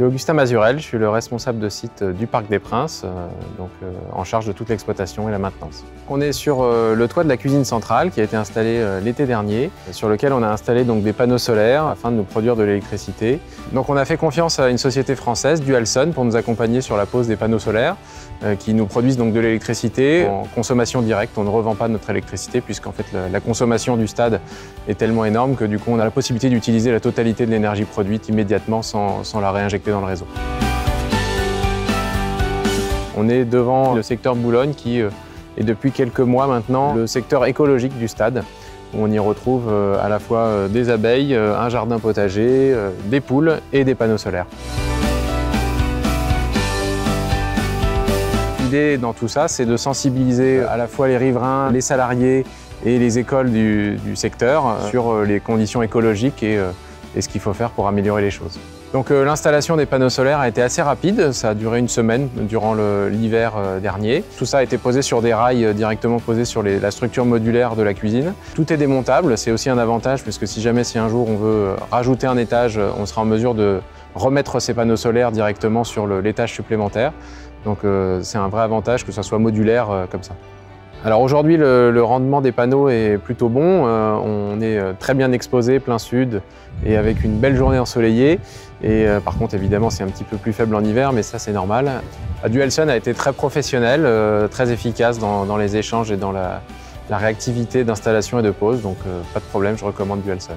suis Augustin Mazurel, je suis le responsable de site du Parc des Princes, euh, donc euh, en charge de toute l'exploitation et la maintenance. On est sur euh, le toit de la cuisine centrale qui a été installé l'été dernier, sur lequel on a installé donc des panneaux solaires afin de nous produire de l'électricité. Donc on a fait confiance à une société française, Dualson, pour nous accompagner sur la pose des panneaux solaires qui nous produisent donc de l'électricité en consommation directe. On ne revend pas notre électricité puisqu'en fait la, consommation du stade est tellement énorme que du coup on a la possibilité d'utiliser la totalité de l'énergie produite immédiatement sans la réinjecter dans le réseau. On est devant le secteur Boulogne qui euh, est depuis quelques mois maintenant le secteur écologique du stade. On y retrouve euh, à la fois euh, des abeilles, un jardin potager, des poules et des panneaux solaires. L'idée dans tout ça, c'est de sensibiliser à la fois les riverains, les salariés et les écoles du, secteur sur les conditions écologiques et ce qu'il faut faire pour améliorer les choses. Donc euh, l'installation des panneaux solaires a été assez rapide, ça a duré une semaine durant l'hiver euh, dernier. Tout ça a été posé sur des rails euh, directement posés sur la structure modulaire de la cuisine. Tout est démontable, c'est aussi un avantage puisque si jamais si un jour on veut rajouter un étage, on sera en mesure de remettre ces panneaux solaires directement sur l'étage supplémentaire. Donc c'est un vrai avantage que ça soit modulaire comme ça. Alors aujourd'hui, le, rendement des panneaux est plutôt bon. Euh, on est euh, très bien exposé, plein sud, et avec une belle journée ensoleillée. Et euh, par contre, évidemment, c'est un petit peu plus faible en hiver, mais ça, c'est normal. Dualson a été très professionnel, très efficace dans, les échanges et dans la, réactivité d'installation et de pose. Donc, pas de problème, je recommande Dualson.